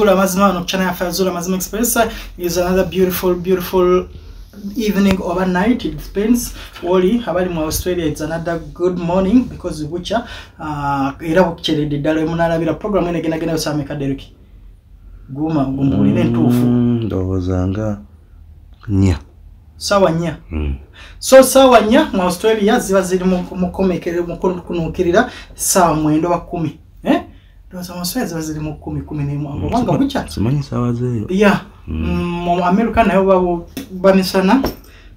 zula mazima on channel yafe zula mazima express is another beautiful beautiful evening or night it depends woli abali mu australia it's another good morning because bukya uh, era bukiceredde ddala emunalabira program ene genda genda yosameka derek guma gumbulire entuufu Mm, ndowooza nga nya. Sawa nnya Mm. so saawa nnya mu australia ziba ziri mu mukomekere mukunuukirira saawa mwenda oba kumi Eh? Mu ziba ziri mu kumi kumi n'emu obanga bukya simanyi saawa zeeyo ya. Mm, mu america nayo bamisana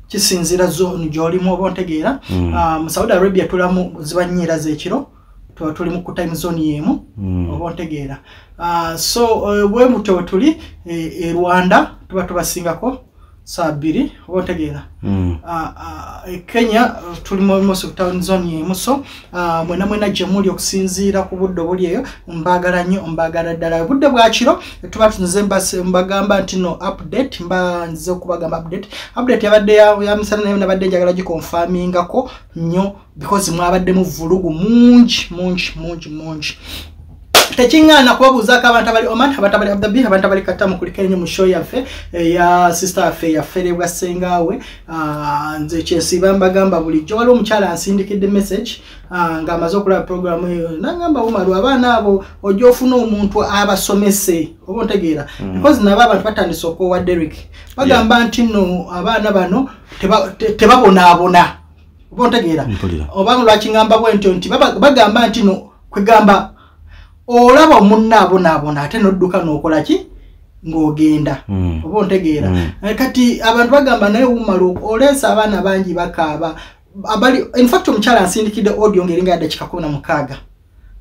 kisinzira zoni gyolimu oba ontegeera Mm. Ah, mu saudi arabia tulamu ziba nnyira z'ekiro tuba tuli mu time zone yemu Mm. oba ontegeera Ah, so eh, bwe mutyo we tuli eh, e rwanda tuba tubasingako saa bbiri oba ontegeera Mm. Ah, ah, e kenya tuli mumosi ku town zone yemu so ah, mwena mwena gye muli okusinziira ku budde obuli eyo mbagala nnyo mbagala ddala. Obudde bwa kiro tuba tunze mbagamba nti no update mba nzize okubagamba update. Update yabadde ya- ya misana naye nabadde njagala gikonfamingako nnyo because mwabaddemu vulugu mungi mungi mungi mungi tekiŋŋaana kubabuuzaako abantu abali oman abantu abali abdabi abantu abali katamu kulikenye mu show yaffe eya sister yaffe yafferebwa sengaawe Ah, nze kyensiba mbagamba bulijjo. Waliwo omukyala ansindikidde message ah, ng'amaze okulaba programu eyo nagamba bumalu abaana abo ojja ofuna omuntu abasomese. Oba ontegeera? Because nabo abantu batandise okwowa derek bagamba nti nno abaana bano teba- te- tebabonaabona. Oba ontegeera? Oba lwakiŋŋamba bwentyo nti baba- bagamba nti no kwegamba olaba omunna abonaabona ate nodduka n'okola ki? Ng'ogenda. Mm. oba ontegeera. Mm. Eh, kati abantu bagamba naye wumalu oleesa abaana bangi bakaaba. Abali infact omukyala ansindikidde audio ngeringa yadde kika kumi na mukaaga.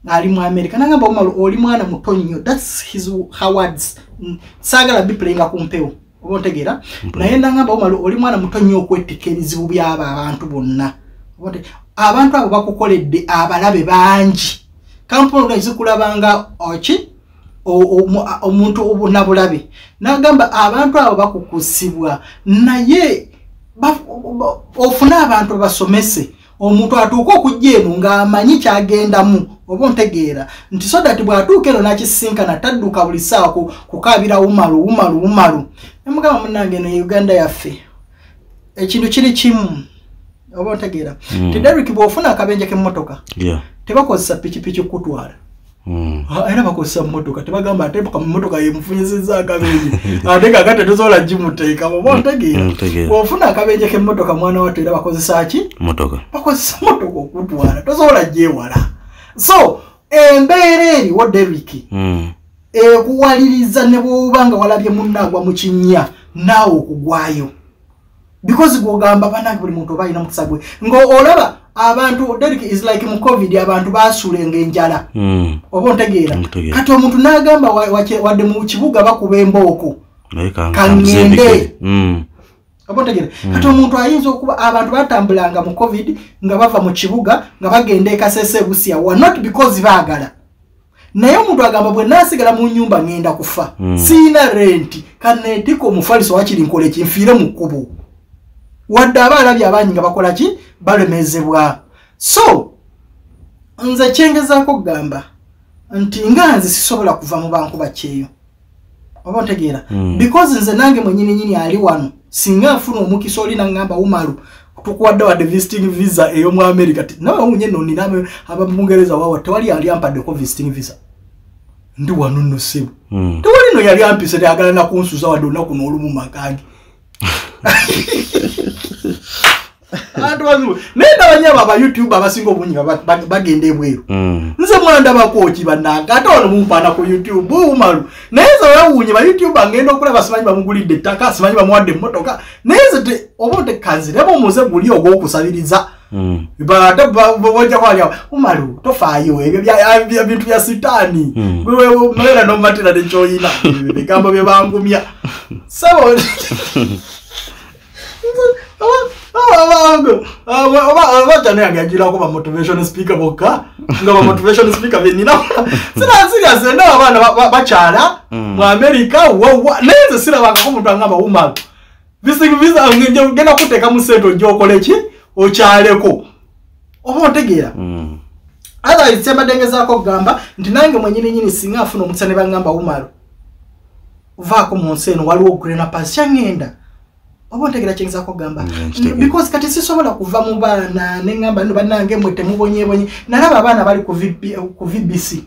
Ali mu america. Nagamba wumalu oli mwana muto nnyo. Thats his howards. Mm, saagala biplayinga ku mpewo. Oba ontegeera? Naye nagamba wumalu oli mwana muto nnyo okwetika ebizibu byabo abantu bonna. Abantu abo bakukoledde abalabe bangi kampuni zikulabanga oki o- omu- a- omuntu obunabulabe nagamba abantu abo bakukusibwa. Naye ofune abantu basomese. Omuntu atuuke okujja eno ng'amanyi kyagendamu oba ontegeera nti so that bw'atuuka eno nakisinkana tadduka buli ssaawa ku- kukaabira wumalu wumalu wumalu. Nemugamba munange eno uganda yaffe. Ekintu kiri kimu oba ontegeera? Mm. ti derek bw'ofuna akabenje k'emmotoka. Tebakozesa pikipiki kukutwala Mm. Ah, era bakozesa mumotoka tebagamba ate mumotoka yemufunyisiza akabenje ate kakate tosobola gimuteeka oba Mm, ntegeera. bwofuna akabenje k'emmotoka mwana wattu era bakozesa ki bakozesa motoka okutwala tosobola gyewala so embeera eriwo deriki Mm. ekuwaliriza ne bwoba nga walabye munnaagwa mu kinnya naawe okugwayo because gwogamba banange buli muntu oba alina mukisa gwe ng'olaba abantu derek is like mu covid abantu basuulenga enjala. Mm. oba ontegeera? Ntegeera. kati omuntu n'agamba wadde mu kibuga bakuba embooko. Kaŋŋende. kamuzembekere. Mm. oba ontegeera? Kati omuntu ayinza okuba abantu batambulanga mu covid nga bava mu kibuga nga bagenda ekasese busia wa not because baagala. Naye omuntu agamba bwe naasigala mu nyumba ngenda kufa. Siina renti kaneetika omufaliso wakiri nkola ekinfiire mu kkubo. Wadde aba alabye abangi nga bakola ki balemezebwa so nze kyengezaako kugamba nti nga nze sisobola kuva mu banku bakyeyo oba ontegeera Mm. because nze nange mwenyininyini ali wano singa nfuna omukisa oli naŋŋamba wumalu tukuwadde wadde visiting visa ey'omu america ti nawe wunye no nina abamungereza wawa tewali yali ampaddeko visiting visa. Ndi wano nno ssebo Mm. tewali no yali ampise teyagala nakunsuza wadde olunaku n'olumu magange abantu bazibu naye ndabanyi abo abayoutube abasinga obungi bagenda ebweru. Mm. nze mwandabako ki bannange ate wano mumpaana ku youtube umalu naye nze wewuunye bayoutube ngenda okulaba simanyi bamugulidde ettaka simanyi bamuwadde emmotoka. Naye nze oba otekanziremu omuze guli ogw'okusabiriza ate bojja kwalya umalu tofaayo ebyo bintu bya sitaani. Mm. mbeera nomatera nekyoyina ebigambo bye bangumya. Sabo abajjana yange agirako ba motivation speaker bokka. Nga ba motivation speaker benina sinasirias ndaba abaana ba- ba- bakyala. Mm. mu america wawa naye nze sirabangako omuntu angamba umalu genda kuteekamu sente ojja okole ki okyaleko. Oba ontegeera? Mm. otherwise kyembadde ngezaako okugamba nti nange mwenyininyini singa afuna omukisa ne bagamba umalo vaako mu nsi eno waliwo grena pas kyaŋŋenda oba ontegera kyengezaako okugamba Mm, because kati sisobola kuva mu baana neŋŋamba no bannange mwe temubonyebonye. Nalaba abaana bali ku VB ku vbc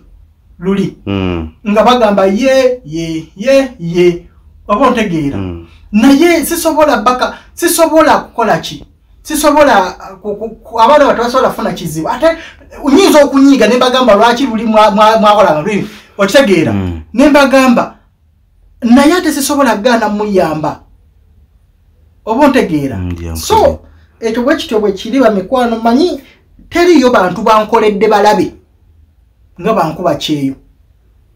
luli. Mm. nga bagamba ye ye ye ye. Oba ontegeera. Mm. naye sisobola baka sisobola kukola ki? Sisobola abaana bato basobola kufuna kizibu. Ate nyinza okunyiiga nembagamba lwaki luli mwa- mwa- mwakolanga luli okitegeera Mm. nembagamba naye ate sisobola gaana muyamba oba ontegeera? Mm, so ekyo bwe kityo bwe kiri bamikwano manyi teriyo bantu bankoledde balabe nga bankuba kyeyo.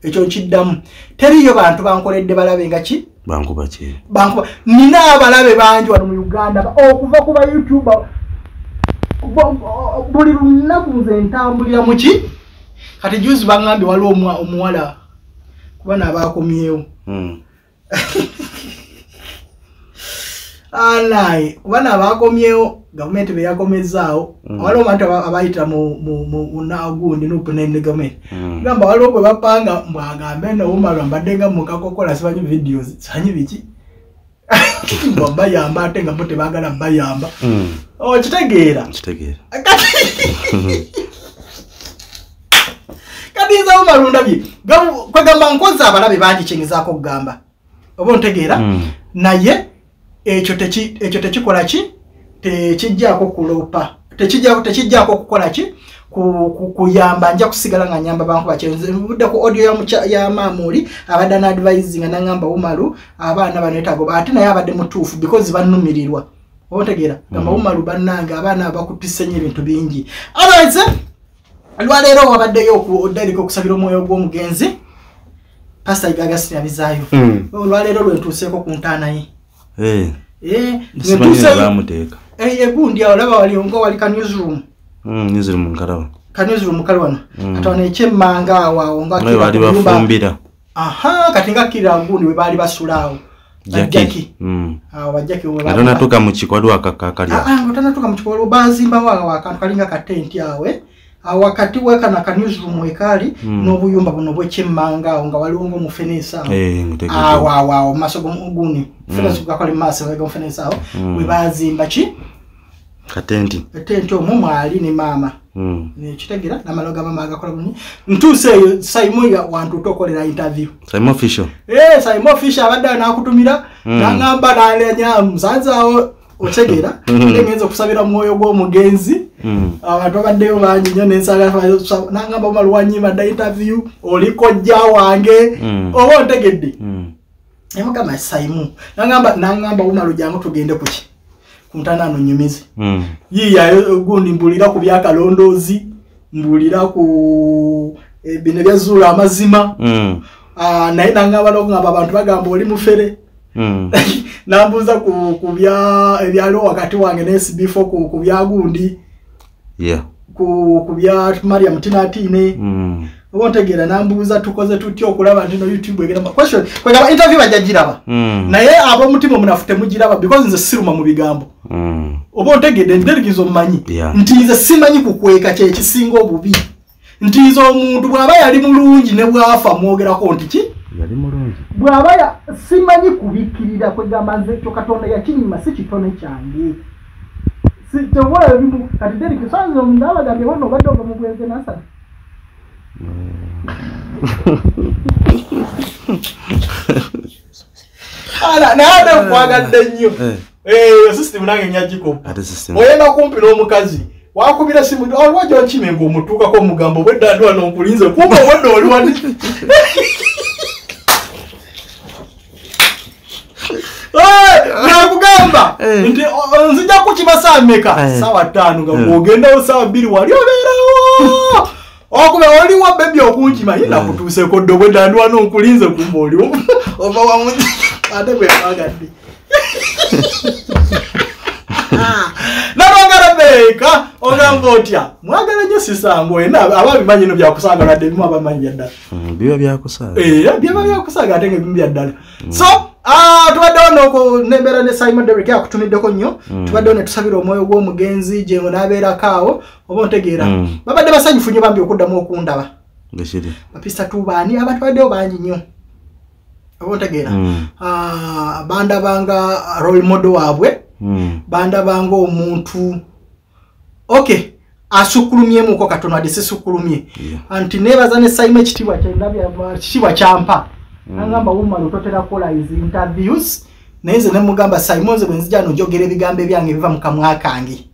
Ekyo nkiddamu. Teriyo bantu bankoledde balabe nga ki? Bankuba kyeyo. Bankuba nina abalabe bangi wano mu uganda okuva ku ba youtube buli lunaku nze ntambulira muki kati juzi baŋambye waliwo omuwala kuba naabakomyewo Mm. anaye kuba naabakomyewo gavumenti beyakomezaawo Mm. waliwo bantu aba- abayita mu- mu- mu- munagundi nupunende gavumenti Mm. gamba waliwo gwe bapanga mbwagambe nobumalwa mbadde nga mukakokola simanyi videos simanyi biki mbwa mbayamba ate nga bo tebagala mbayamba Mm. okitegeera nkitegeera kadinza bumalunda bye kwegamba nkozi abalabe bangi kyengezaako okugamba oba ontegeera Mm. naye ekyo ekyo tekikola ki? Tekijjaako kulopa. Tekijja- tekijjaako kukola ki? Ku- ku- kuyamba nja kusigala nga nyamba bankuba budde ku audio ya mamuli abadde anadvising naŋŋamba umalu abaana banetago ate naye abadde mutuufu because bannumirirwa. Obategeera gamba umalu bannange abaana abakutise nnyo ebintu bingi. Otherwise lwaleero wabaddeyo odairika okusabira omwoyo gw'omugenzi pasita igagasini abizaayo. Olwaleero lwentuuseeko ku ntaana ye Eh, Eh, bamuteeka Eh, egundi awo olaba wali nga wali ka newsroom mu nkalaba ka newsroom kali wano kati wano ekyemmanga awo awo nga naye baali kira ku nyumba- bafumbira. Aha kati nga kira gundi we baali basula awo. Bajjaki. Jaki Mm. awo bajjaki we ate natuuka mu kiko waliwo akakakali awo nga otanatuka mu kikolo bazimbawo awo akantu kalinga katenti awe awo wakati wekana ka newsroom wekaali Mm. n'obuyumba buno bwekyemmanga awo nga waliwo ngaomufeneesi awo Eh, awo ngutegeera. awo awo mu maaso g'omugundi fenesi gakola mu maaso g'omufeneesi awo Mm. we bazimba ki katenti etenti omwo mwali ne maama Mm. nekitegera namalo ga maama agakola bulungi ntuuse eyo saimu ya wantu tokolera interview Simon official Eh, saimu ofisha abadde awo nakutumira Mm. naŋŋamba nalenya musanzaawo otegeera Mm. ngenza okusabira mwoyo gw'omugenzi. Mm. abantu babaddeyo bangi nyo nensanaŋŋamba omaluwanyima dda interview oli kojja wange. Oba ontegedde nemugamba saimu naŋŋamba umalu jangu tugende kuki ku ntanaano nyumizi yiyayo gundi mbulira ku byakalondoozi mbulira ku eh, bino ebyazuula amazima. Ah, naye nangamba nokugamba abantu bagamba oli mufere. nambuuza ku ku bya ebyaliwo wakati wange ne sb4 ku, ku bya gundi. Ku, ku bya mariam tinatine. Mm. oba ontegeera nambuuza tukoze tutya okulaba nti no youtube egenda question kwegamba interview bajja giraba. Mm. naye ab'omutima omunafu temugiraba because nze siruma mu bigambo. Mm. oba ontegedde nterigiriza omumanyi? Nti nze simanyi kukweka kyekisinga obubi. Nti nze omuntu bw'aba yali mulungi ne bwafa mwogerako nti ki yali mulungi. Bw'aba ya- simanyi kubikkirira kwegamba nze ekyo katonda yakinyima si kitone kyange. Si- tewala bimu kati deriki sanze omuntu abagambye wano obadde ova mu bwenze nasala ala naye ate nkwagadde nnyo. Eh. eyo sisitimu nange system. Oyenda kumpi n'omukazi wakubira simu olwajja onkime ngaomutuukako omugambo bweddandwa nonkulinze kumba obwedde oli wani nakugamba Eh. nti o- nzija kukiba saa meka Eh. sawa ttaano nga Eh. bwogendawo sawa bbiri wali obeerawo. Okuba oliwo bebi okunkima ye nakutuuseko dde obweddandwa nonkulinze kumba oliwo ova wamu ate gwekwagadde nalwagala beeka ogamba otya? Mwagala nyo sisango ena aba bimanyi no byakusaaga ladde ebimu abamanyi byaddala Mm, biba byakusaaga. Era byaba byakusaaga ate nga ebimu byaddala so Ah, tubaddewo noko nembeera ne simon derek akutumiddeko nnyo. Mm. tubaddewo ne tusabira omwoyo gw'omugenzi gye n'abeerako awo oba ontegeera. Mm. babadde basanyufu nnyo bambi okuddamu okundaba. Bapista tubaani abantu baddewo bangi nnyo. Oba ontegeera. Mm. Ah, bandabanga role model waabwe. Bandabanga omuntu okay asukkulumyemuko katono ade sisukkulumye Yeah. anti nebaza ne sayima ekitiibwa kyendabya kitiibwa kyampa nagamba wumala ototera kukola izi interviews. Naye nze nemugamba simonze bwe nzija nojogera ebigambo ebyange biva mu kamwa kange.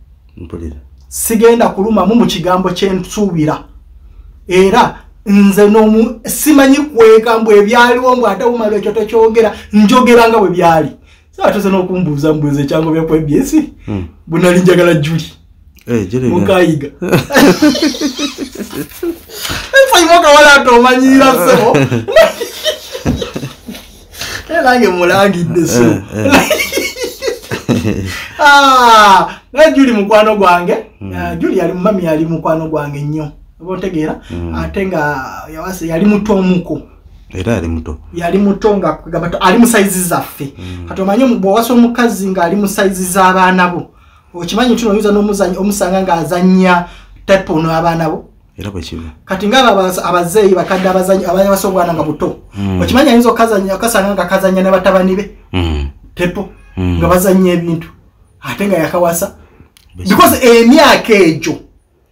Sigenda kulumamu mu kigambo kyensuubira era nze nomu simanyi kweka mbw ebyaliwo mbw ate wumala ekyo tokyogera njogera nga bwe byali. Sabatose n'okumbuuza mbuuza ekyango byakwebyensi Mm. bunali njagala juli Eh, mukayiga saimoka wala ate omanyira sebo naye nange mulangidde so Eh, Ah, naye juli mukwano gwange. Ah, juli yali mumami yali mukwano gwange nnyo. Oba ontegeera Mm. ate nga yali muto omuko. Era ali muto. yali muto nga kugamba to- ali mu saizi zaffe. Kati omanye bw'owasa omukazi ng'ali mu saizi z'abaana bo. Okimanyi nti oyinza n'omuzanyi- omusanga ng'azannya type ono abaana bo Era bwekiba. kati abaz- abazeeyi bakadde abazanyi abawasa obwana nga buto Mm. okimanyi ayinza okasanga nga kazanya ne batabani be Mm. tepo Mm. nga bazanya ebintu ate nga yakawasa because emyaka egyo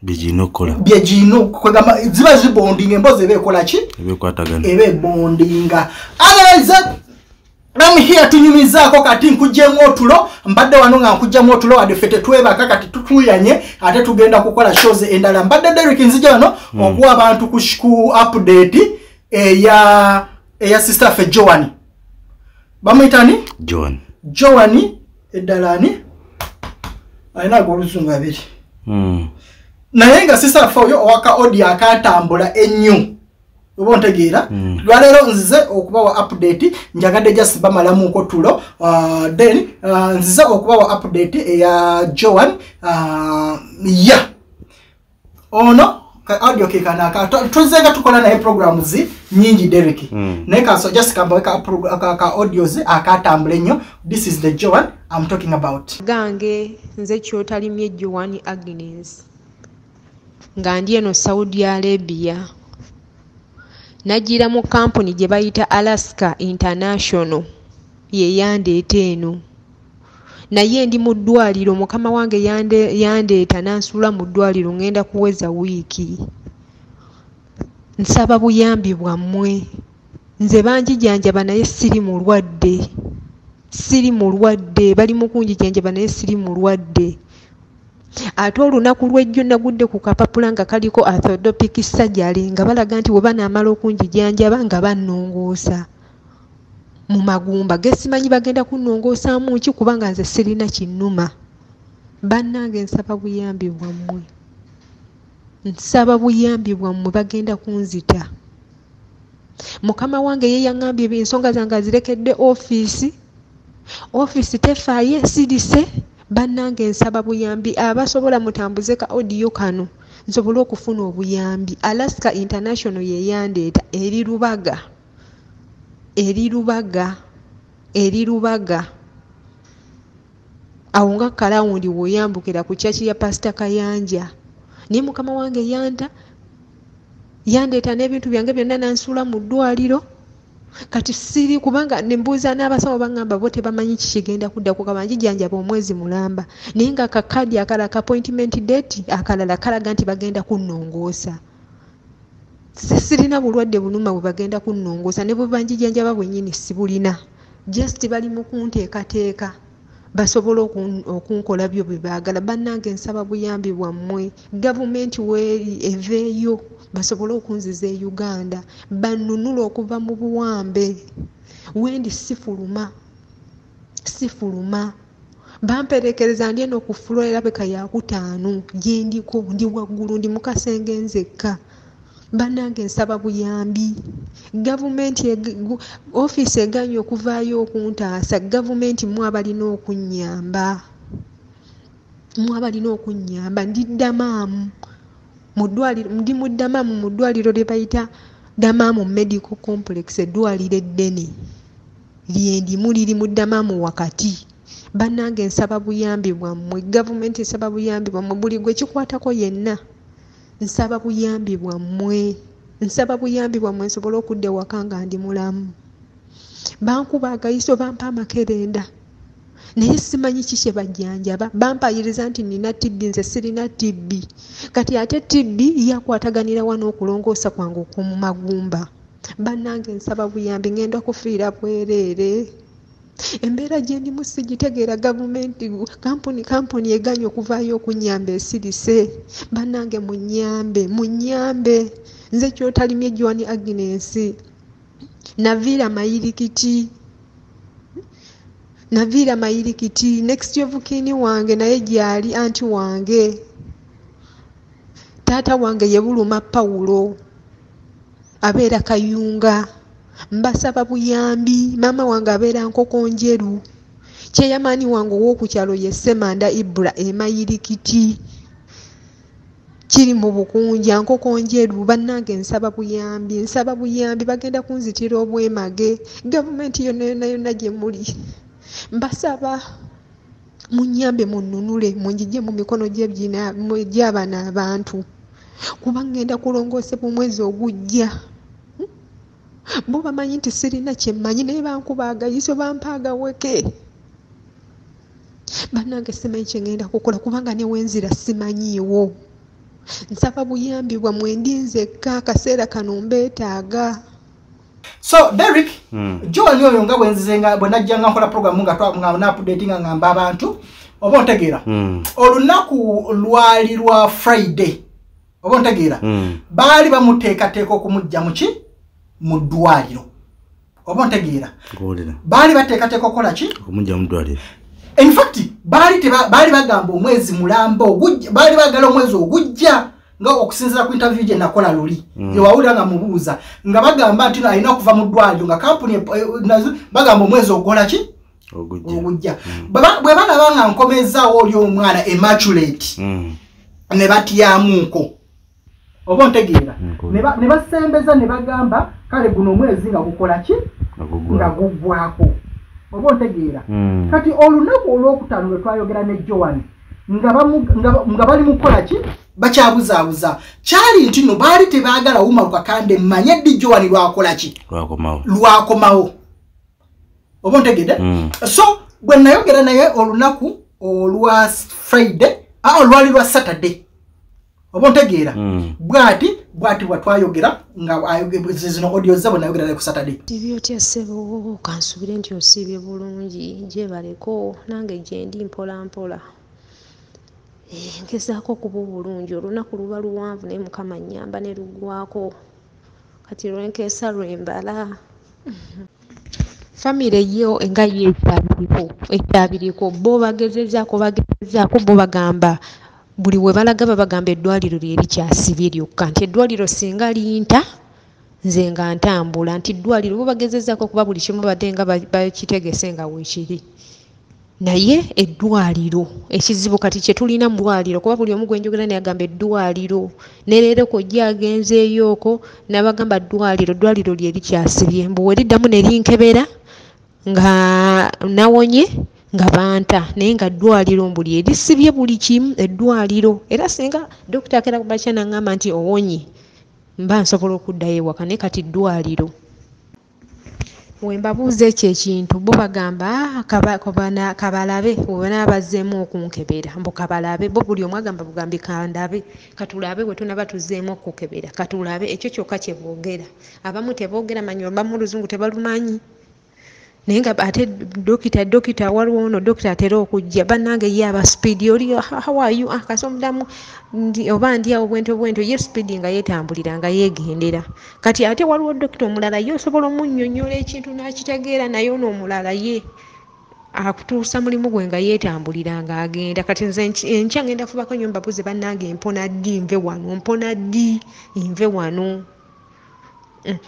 Bijina okukola. byegino kwegamba ziba zibondinga emboozi eba ekola ki Ebyekwatagana. eba ebondinga otherwise Here tunyumizaako kati nkuggyemu otulo mbadde wano nga nkugjamu otulo wadde ffe tetwebaka kati tutuyanye ate tugenda kukola shows endala. Mbadde Derek nzija wano okuwa abantu ku update eya eya sister ffe Joan bamuyitani John. Joan eddala ani? Alina ag'oluzungu abiri. Mm. naye nga sisaffe oyo owaka audio akatambula ennyo oba ontegeera? Mm. lwaleero nzize okubawa update njagadde just bamalamuko tulo uh, then uh, nzize okubawa update eya joan uh, ya. Ono ka audio kekanaka tuzenga tukola naye programs nyingi derek Mm. naye kaso just kambawe ka, prog- ka, ka audios akatambula ennyo this is the joan i'm talking about. Gange nze kyotalimye joan agnes. Nga ndi eno saudi arabia najjira mu kampuni gye bayita alaska international yeyandeeta eno. Naye ndi mu ddwaliro mukama wange yande- yandeeta nansuula mu ddwaliro ngenda kuweza wiiki. Nsaba buyambi bwammwe. Nze banjijanjaba naye siri mulwadde siri mulwadde bali mu kunjijanjaba naye siri mulwadde ate olunaku lwejjo nagudde ku kapapula nga kaliko arthodopic surgery nga balaga nti we banaamala okunjijanjaba nga bannongoosa. Mu magumba gesimanyi bagenda kunnongoosaamu ki kubanga nze sirina kinnuma. Bannange nsaba buyambi bwammwe. Nsaba buyambi bwammwe bagenda kunzita. Mukama wange ye yaŋŋambye ensonga zange azirekedde ofiisi. Ofiisi tefaayo esirise bannange nsaba buyambi abasobola mutambuze ka odiyo kano. Nsobole okufuna obuyambi. Alaska international yeyandeeta eri lubaga. Eri lubaga. Eri lubaga. Awo nga kalawundi weoyambukira ku kyaki ya pasita kayanja. Naye mukama wange yanda yandeeta n'ebintu byange byonna nansuula mu ddwaliro kati siri kubanga nembuuza n'abasawo baŋŋamba bo tebamanyi kikigenda kudda ku kabanjijanjaba omwezi mulamba. Naye nga kakadi akalala ka appointment date akalala kalaga nti bagenda kunnongoosa. Si- sirina bulwadde buluma bwe bagenda kunnongoosa ne bwe banjijanjaba bwennyini sibulina just bali mu kunteekateeka basobole okun- okunkola byo bye baagala. Bannange nsaba buyambi bwammwe. Gavumenti weeri eveeyo basobole okunziza e uganda. Bannunula okuva mu buwambe. Wendi sifuluma sifuluma. Bamperekereza ndi eno ku fulo erabeka yakutaano gyendiko ndi waggulu ndi mukasenge nzekka bannange nsaba buyambi. Gavumenti ofiisi eganye okuvaayo okuntaasa gavumenti mu abalina okunnyamba. Mu abalina okunnyamba. Ndi damaamu. Ndi mu damaamu mu ddwaliro lye bayita damaamu medical complex eddwaliro eddene. Lyendimu liri mu ddamaamu wakati. Bannange nsaba buyambi bwammwe. Gavumenti nsaba buyambi bwammwe. Buli gwe kikwatako yenna nsaba buyambi bwammwe nsaba buyambi bwammwe nsobole okudda ewaka nga ndi mulamu. Bankuba agayiso bampa amakerenda. Naye simanyi ki kye bajjanjaba? Bampayiriza nti nina tibbi nze sirina tibbi kati ate tibbi yakwataganira wano okulongoosa kwange okwomu magumba bannange nsaba buyambi ngenda kufiira bwereere embeera gye ndimu sigitegeera gavumenti kampuni kampuni eganye okuvaayo okunyamba esirise bannange munyambe munyambe nze kyotalimye joani agnes naviira mayirikiti naviira mayirikiti next of kin wange naye gyali anti wange. Taata wange yebuluma pawulo abeera kayunga mbasaba buyambi maama wange abeera nkoko njeru. Kyeyamaani wange ow'okukyalo ye semanda ibra emayirikiti. Kiri mu bukunja nkoko njeru. Bannange nsaba buyambi nsaba buyambi. Bagenda kunzitira obwemage. Gavumenti yonna yonna gye muli. Mbasaba munyambe munnunule munjije mu mikono gy'abana abantu. Kuba ngenda kulongoosebwa omwezi ogujja bo bamanyi nti sirina kyemmanyi naye bankuba agayiso bampa agaweke bannange simanyi kyengenda kukola kubanga newenzira simanyiiwo nsaba buyambi bwamwe ndinzekka akaseera kano mbeetaaga so derek Mm. john oyo nga bwenzize nga bwe najja nga nkola programu nga twa- nga naapudate nga ngamba abantu oba ontegeera Mm. olunaku lwali lwa friday oba ontegeera Mm. baali bamuteekateeka okumujja muki mu ddwaliro. Oba ontegeera? Baali bateekateeka okukola ki? Okumujja mu ddwaliro. infact baali bagamba omwezi mulamba baali bagala omwezi ogujja nga okusinziira ku interview gye nakola luli. Mm. yewawulira nga mubuuza. Nga bagamba nti alina okuva mu ddwaliro nga kampuni eh, nazo bagamba omwezi ogukola ki? Ogujja. ogujja. Bwe ba- bwe balaba nga nkomezaawo oli omwana immaculate Mm. ne batyamuuko oba ontegeera. Ne ba- ne basembeza ne bagamba kale guno omwezi nga gukola ki? Nga guggwako oba ontegeera. Mm. kati olunaku olwokutaano lwe twayogera ne joan nga bali mukukola ki? Bakyabuzaabuza. Kyali nti no baali tebaagala wuma lukakande mmanye ddi joan lwakola ki? Lwakomawo. oba ontegedde Mm. so bwe nayogera naye olunaku olwa friday aa olwali lwa saturday oba ontegeera? Mm. bwati bwati bwatwayogera nga zino audio bwe nayogera naye ku saturday. Siibye otya ssebo kansubire nti osiibye bulungi gyebaleko nange gyendi mpola mpola Eh, ngezaako okuba obulungi olunaku luba luwanvu naye mukama nnyamba ne luggwako kati lwenkeesa lwembala famire yo nga yo ekyabiriko ekyabiriko bo bagezezaako bagezezaako bo bagamba buli we balaga babagamba eddwaliro lye likyasibye lyokka. Nti eddwaliro singa linta nze nga ntambula. Nti ddwaliro bo bagezezaako kuba buli kimu badde nga ba- bakitegese nga weekiri naye eddwaliro ekizibu kati kye tulina mu ddwaliro kuba buli omu gwenjogera nayagamba eddwaliro ne leero kojja agenzeeyooko nabagamba ddwaliro ddwaliro lye likyasibye. Mbu we liddamu ne linkebera nga nawonye nga banta. Naye nga ddwaliro mbu lye lisibye buli kimu eddwaliro. Era singa dokita akera kubakya naŋŋamba nti owonye mba nsobola okuddayo ewaka naye kati ddwaliro. We mbabuuza ekyo ekintu bo bagamba "Ah, kabalabe webana bazzeemu okunkebera. Mbu kabalabe bo buli omu agamba bugambi kandabe. Katulabe bwe tunaba tuzzeemu okukebera. Katulabe ekyo kyokka kye boogera. Abamu teboogera manyi obamu oluzungu tebalumanyi naye nga ate dokita dokita waliwo ono dokita atera okujja. Bannange ye aba speedi oli hawayu kasa omudamu ndi- oba ndi awo bwento bwento ye speedi nga yeetambulira nga yeegendera. Kati ate waliwo dokita omulala ye osobola omunnyonnyola ekintu n'akitegeera naye ono omulala ye akutuusa mulimu gwe nga yeetambulira ng'agenda. Kati nze enkya ngenda fubako nnyo mbabuze bannange mpona ddi? Nve wano mpona ddi? Nve wano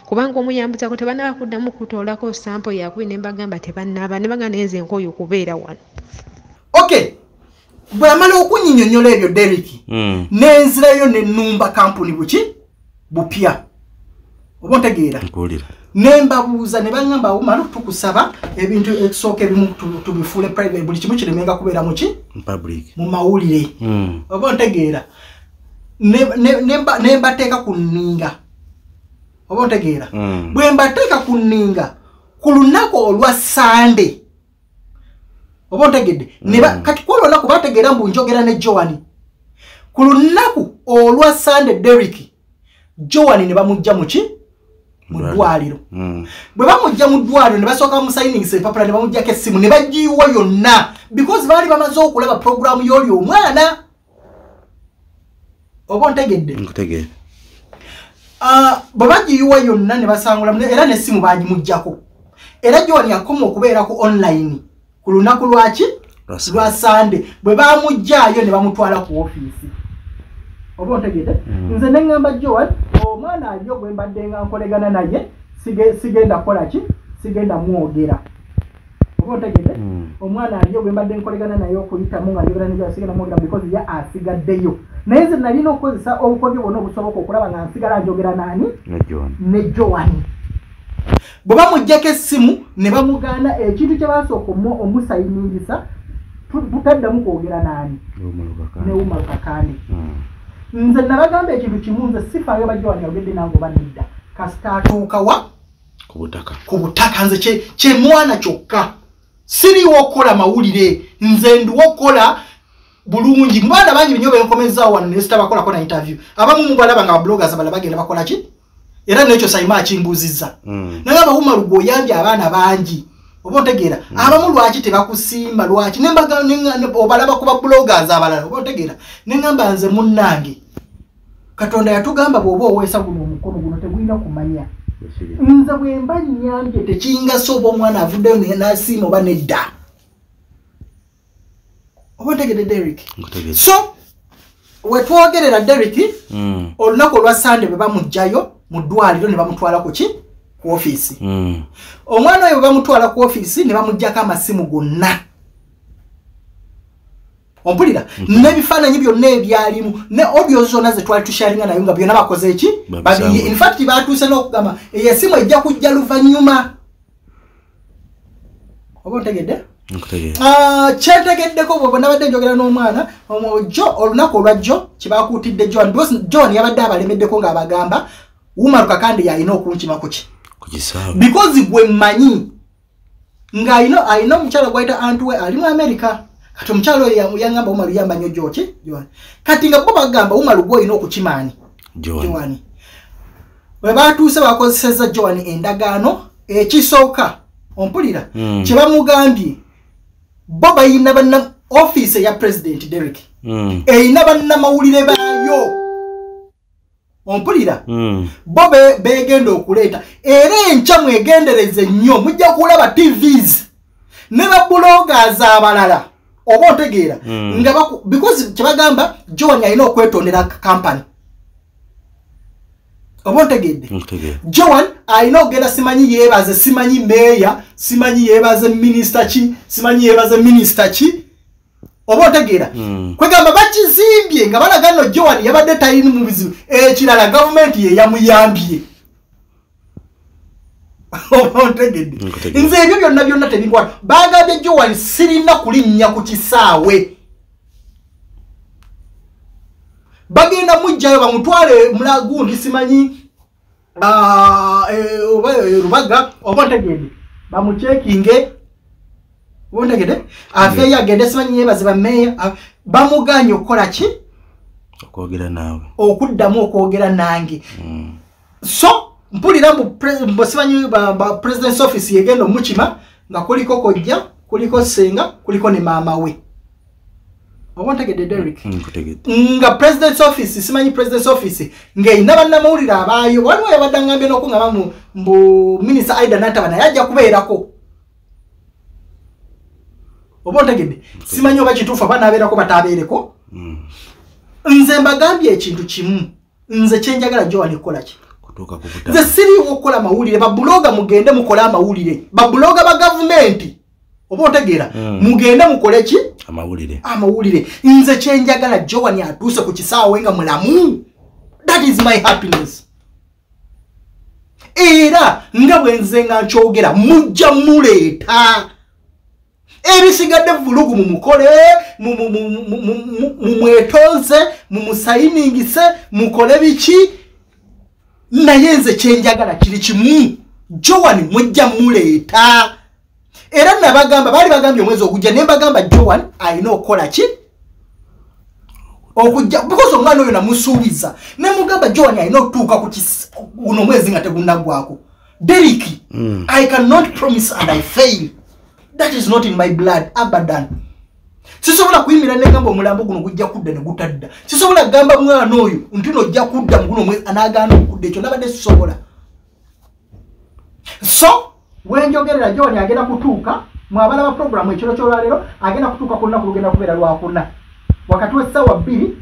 kubanga omuyambuzako tebanaba kuddamu kutoolako sampo yakubi ne mbagamba tebannaba ne bagamba naye nze nkooyo okubeera wano. Okay bwe amala okunyinyonyola ebyo derek Mm. nenzirayo nenumba kampuni buki? Bupya. Oba ontegeera nkuwulira. Nembabuuza ne baŋŋamba umala tukusaba ebintu ekisooka ebimu tu- tubifuule private buli kimu kiremenga kubeera muki mu mawulire. Mm. oba ontegeera Ne- ne- nemba- nembateeka ku nninga oba ontegeera Mm. bwe mbateeka ku nninga ku lunaku olwa sande oba ontegedde Mm. kati kwolwo olunaku bategeera mbu njogera ne joani ku lunaku olwa sande derik joani ne bamugja muki mu ddwaliro. Mm. bwe bamugja mu ddwaliro ne basooka bamusayiningisa empapula ne bamugjako essimu ne bagiyiwa yonna. Because baali bamaze okulaba puroguramu y'oli omwana. Oba ontegedde bwe bagiyiwa yonna ne basangulamu ne- era n'essimu bagimugjako era joani yakoma okubeera ku online. Ku lunaku lwaki Lwa sande bwe bamugjayo ne bamutwala ku ofiisi. Oba ontegedde Mm. nze neŋŋamba joan omwana ali ogwe mbadde nga nkolegana naye sige- sigenda kukola ki? Sigenda mwogera. Oba ontegedde Mm. omwana ali ogwe mbadde nkolegana naye okuyitamu nga njogera nebyo sigenda mwogera because ye asigaddeyo naye nze nalina okukozesa obukodyo bwonna obusoboka okulaba nga nsigala njogera naani ne joani bwe bamugjako essimu ne bamugaana ekintu kye basooka omu- omusayiningisa tu- tutaddamu kwogera naani ne uma kakandi nze nabagamba ekintu kimu nze sifaayo bajoani yogedde nange oba nedda. Kasita atuuka wa? Ku butaka. Ku butaka nze kye- kye mwana kyokka. Siriwo okukola mawulire nze ndiwo okukola bulungi. Mubana bangi binyo benkomezaawo wano naye sitabakolako na interview. Abamu mubalaba nga babloggers abala bagenda bakola ki? Era nekyo sayima akimbuuzizza. Mm. naye abawuma lugo oyambye abaana bangi. Oba otegeera abamu lwaki tebakusiima lwaki? Obalaba ku babloggers abalala. Oba otegeera neŋŋamba nze munnange katonda yatugamba bw'oba oweesa guno omukono guno tegulina kumanya. Nze bwe mba nyambye tekingasa oba omwana avuddeyo naye nasiima oba nedda oba otegedde derik so wetwogerera derik Mm. olunaku olwa sande bwe bamugjayo mu ddwaliro ne bamutwala ku ki? Ku ofiisi Mm. omwana oyo bwe bamutwala ku ofiisi ne bamugjako amasimu gonna. Ompulira? N'ebifaananyi byonna ebyalimu ne audio zonna ze twali tusharinga nayo nga byonna bakoze eki? Infact batuuse n'okugamba eyo esimu ejja kujja luvannyuma oba otegedde Ah, kyentegeddeko bwe nabadde njogera n'omwana jo olunaku olwa jo kyebakuutidde john. Because john yabadde abalemeddeko ng'abagamba wumaruka kandi yalina okunkima ku kisaawe. Because gwe mmanyi ng'alina alina omukyala gwayita antwe ali mu america. Kati omukyala oyo ya- yangamba umaru yamba nnyo joki Joan. kati nga bo bagamba umaru gwolina okukimaani joani bwe batuuse bakozeseza joani endagaano ekisooka ompulira Mm. kye bamugambye bo bayina banna ofiisi eya president derek Mm. erina bannamawulire baayo ompulira Mm. bo be- begenda okuleeta era enkya mwegendereze nnyo mujja kulaba tvs ne babulogers abalala oba otegeera Mm. nga because kyebagamba john alina okwetondera kampany oba nkutegeera joan alina okugenda simanyi yeebaze simanyi meeya simanyi yeebaze minisita ki simanyi yeebaze minisita ki? Oba otegeera? Mm. kwegamba bakizimbye nga balaga nno joan yabadde talina mu bizibu. Ekirala gavumenti ye yamuyambye. Oba Nkutegeera. nze ebyo byonna byonna tebikwata bagambye joan sirina kulinnya ku kisaawe bagenda mujjayo bamutwale mulagundi simanyi ah, eh, oba eh, rubaga oba otegedde bamucekinge oba otegedde afeeyo agende simanyi yebaze bameeya bamuganye okukola ki? Okwogera naawe. Okuddamu okwogera nange. Mm. so mpulira mbu pre- mbu simanyi ba- ba president's office yegenda omukima nga kuliko kojja kuliko senga kuliko ne maama we oba ntegedde nkutegeera nga president's office simanyi president's office. Ng'erina bannamawulire abaayo waliwo yabadde ngambye n'okungamba mu mbu minisita aida nantabana yajja kubeerako. Oba ontegedde simanyi oba kituufu aba naabeerako bataabeereko? Mm. nze mbagambye ekintu kimu. Nze kyenjagala joan kukola ki? Kutuuka ku nze siriwo okukola mawulire babuloga mugende mukole amawulire. Babuloga ba gavumenti oba otegeera Mm. mugende mukole ki? Amawulire. Amawulire. Nze kyenjagala joan atuuse ku kisaawe nga mulamu. That is my happiness. Era nga bwe nze nga nkyogera mujja muleeta. Ebisigadde vulugu mumukole mumwetoze mumusayiningise mukole biki? Naye nze kyenjagala kiri kimu. Joan mujja muleeta era nabagamba baali bagambye omwezi ogujja naye mbagamba joan alina okukola ki? Okujja because omwana oyo namusuubiza nemugamba joan alina okutuuka ku kis- guno omwezi nga tegunaggwako deriki Mm. i cannot promise and i fail. That is not in my blood abadan. Sisobola kuyimira negamba omulambo guno gujja kudda ne gutadda. Sisobola kugamba mwana oyo nti nojja kudda mu guno omwezi anaagaana okudda ekyo nabadde sisobola. So wenjogerera joni agenda kutuuka mwabalaba programu ekiro kyolwaleero agenda kutuuka ku lunaku lugenda kubeera lwakuna wakati w'essaawa bbiri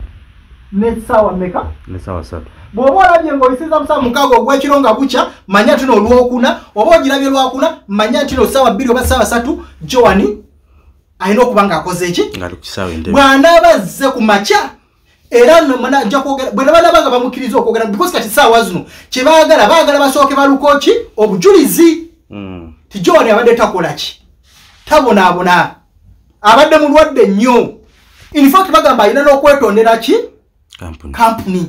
n'essaawa meka ne sawa satu bw'oba olabye ng'oyisiza musaawa mukaaga ogwekiro nga bukya manya nti no olwokuna oba ogirabye lwakuna manya nti no ssaawa bbiri oba ssaawa satu joani alina okuba ng'akoze eki bw'anaaba azze ku makya era nomana ajja kwogera bwe nabalaba nga bamukkiriza okwogera because kati saawa zino kye baagala baagala basooke baluko ki obujulizi. Ti john abadde takola ki? Tabonaabona abadde mulwadde nnyo. Infact bagamba alina n'okwetondera ki? Kampuni.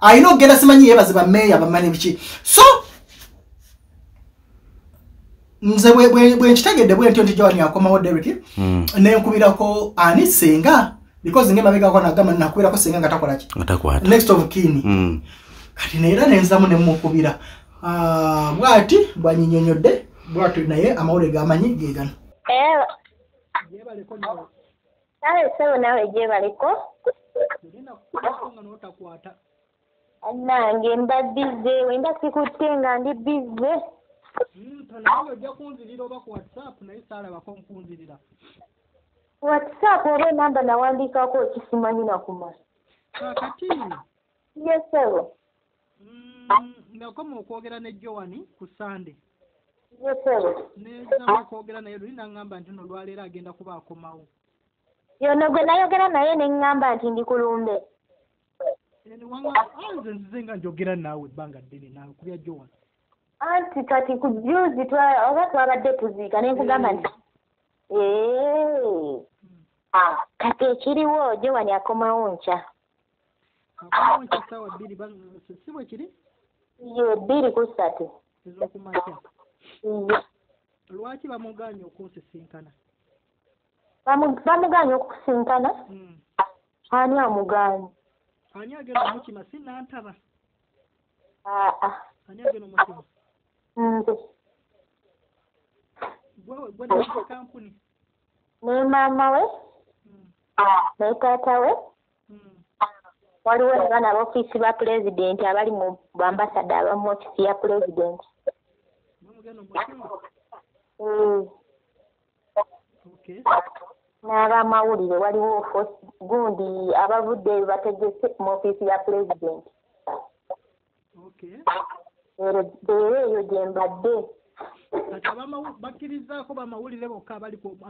Alina okugenda simanyi yebaze bameeya bamane biki. So nze bwe- nkitegedde bwe ntyo nti john akomawo derek Mm. nenkubirako ani senga? Because ngemabegako nagamba nakubirako senga nga takola ki? Nga takwata. Next of kin. Mm. kati neera nenzamu nemukubira bwati bwanyinyonyodde bwati naye amawulire gamanyi gegano Ewa, nawe sebo nawe gyebaliko nange mba bize wenda sikutte nga ndi bize. Ojja kunzirira oba ku whatsapp naye saalabako nkunzirira whatsapp oba enamba nawandiikako ekisimanyi nakumala kakati. Ye sebo nakoma okwogera ne joani ku sande nezama okwogera naye luli naŋŋamba nti no lwaleero agenda kuba akomawo yono gwe nayogera naye ne ŋŋamba nti ndi kulumbe nze nzize nga njogera naawe ebbanga ddene naawe kubya joan. Anti kati ku juzi oba twabadde tuziika ne nkugamba nti ee kati ekiriwo jowani akomawo nkya akomawo nkya saawa bbiri si bwe kiri? Ye bbiri ku ssatu ez'okumakya lwaki bamuganye okunsisinkana Bamu- bamuganye okusinkana Mm. ani amuganye ani agenda omukima si nantaba aa ani agenda omukima nze. Gwe kampuni? Ne maama we? Mm. ne taata we? Mm. Waliwo ne bana b'ofiisi ba pulezidenti abali mu bambasada abamu ofiisi ya pulezidenti. Mm. okay n'abamawulire waliwo gundi abavudde eyo bategese mu ofiisi ya pulezidenti. Leero eyo gye mbadde. Kati bakkirizaako bamawulire bokka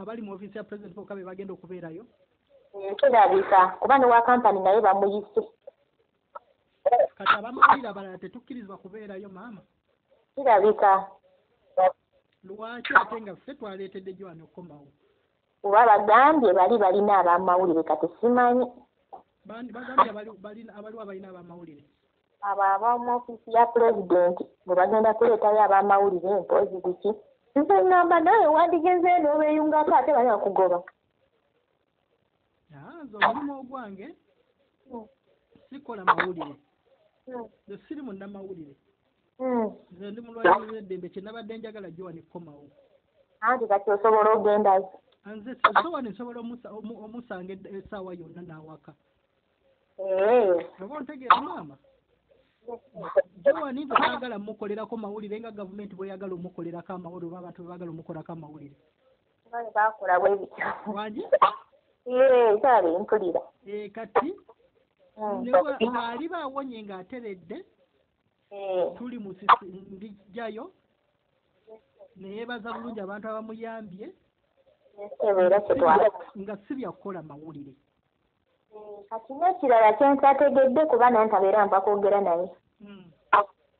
abali mu ofiisi ya pulezidenti bokka be bagenda okubeerayo Kirabika kuba ne wa kampani naye bamuyise. Kati abamawulire abalala tetukkirizibwa kubeerayo maama? Kirabika lwaki ate nga ffe twaleetedde joani okukomawo? Kuba bagambye bali balina abamawulire kati simanyi. Bagambye abaliwo abalina abamawulire. Abo ab'omu ofiisi ya pulezidenti bwe bagenda kuleetayo abamawulire mpozi biki nze ŋŋamba nawe wandigenze n'obeeyungako ate balina kugoba. Ah, nze omulimu ogwange sikola mawulire. Nze siri munnamawulire nze ndi mulwaliro lw'eddembe kyenabadde njagala joani kukomawo anti kati osobola ogendayo nze sowane nsobola omusa- omu- omusanga essaawa yonna n'awaka. Ee oba ontegeera maama? Joani nze saagala mukolerako mawulire nga gavumenti bweyagala omukolerako amawulire oba abantu bebagala omukolako amawulire. Bakola bwe bityo. Wangi ee kyali mpulira Eh, kati Mm. ne bwa- ng'aliba awonye ng'ateredde ee tuli mu sisi ndijjayo neyeebaza bulungi abantu abamuyambye nga si byakukola mawulire. Kati n'ekirala kyensategedde kuba naye ntabeera mpa kwogera naye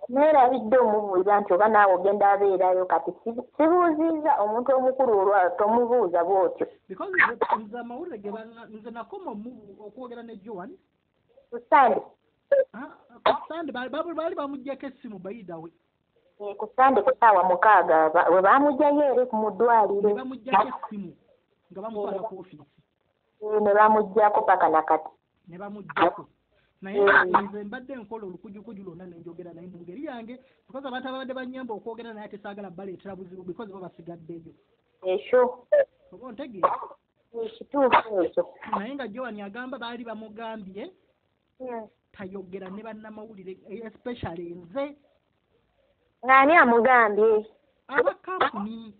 neerabidde omubuuza nti oba naawe ogenda abeerayo kati si- sibuuzizza omuntu omukulu olwalo tomubuuza bw'otyo. Because nze- amawulire ge nze nakoma okwogera ne joan. Kusande ku sande baali bamuggyako essimu bayidawe ku sande ku ssaawa mukaaga ba- bwe baamugjayo eri mu ne ddwaliro bamuggyako essimu nga bamutwala ku ofiisi. Eh, ne bamuggyako paka nakati ne bamuggyako naye nze mbadde nkola olukujukuju lwonna nenjogera naye mu ngeri yange because abantu ababadde banyamba okwogera naye ate saagala baleetera buzibu because bo basigaddeyo ekyo oba ontegeera ekituufu ekyo naye nga joani agamba baali bamugambye tayogera ne bannamawulire especially nze. Ng'ani amugambye? Aba kampuni